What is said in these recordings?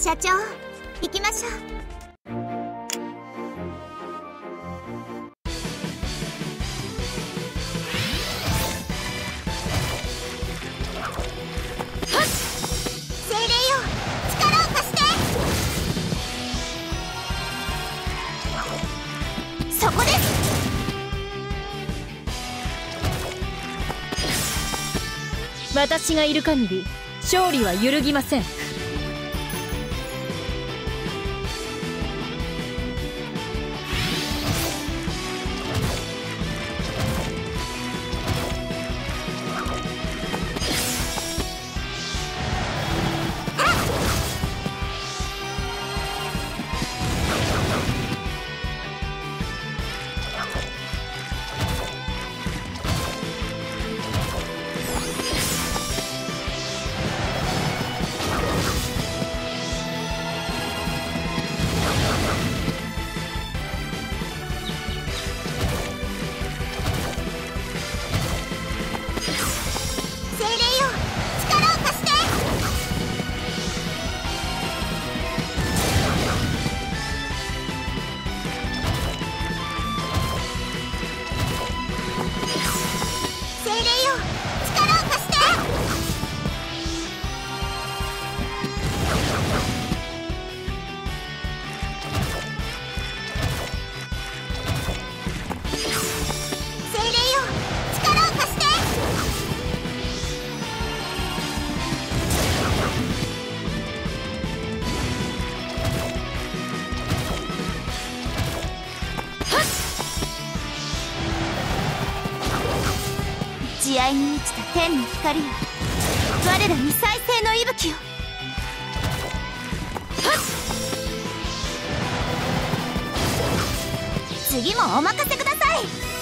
社長行きましょう。精霊よ力を貸して。そこです。私がいる限り勝利は揺るぎません。に満ちた天の光。よ我らに再生の息吹よ次もお任せください。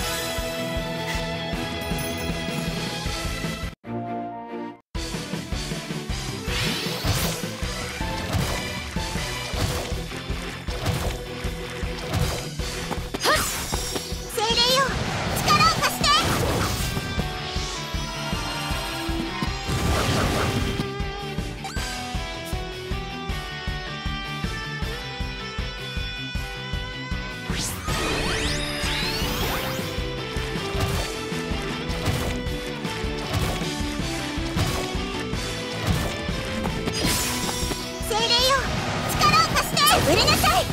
を貸して売れなさい。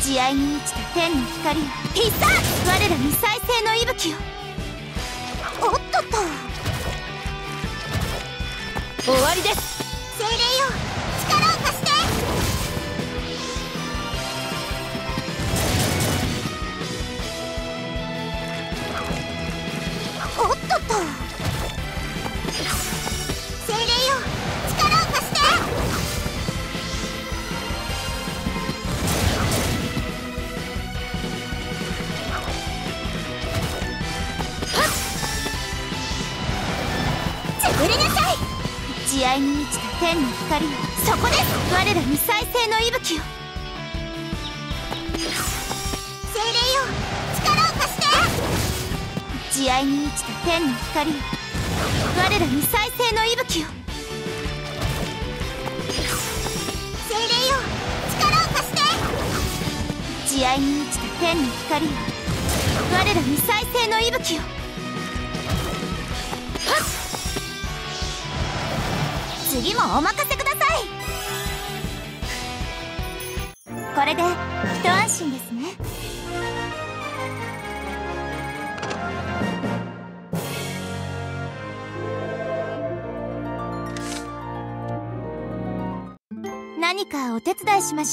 慈愛に満ちた天の光よ。必殺我らに再生の息吹をおっとっと。終わりです。慈愛に満ちた天の光よ。そこです我らに再生の息吹よ精霊よ力を貸して。慈愛に満ちた天の光よ。我らに再生の息吹よ精霊よ力を貸して。慈愛に満ちた天の光よ。我らに再生の息吹よ次もお任せください。これで一安心ですね。何かお手伝いしましょう。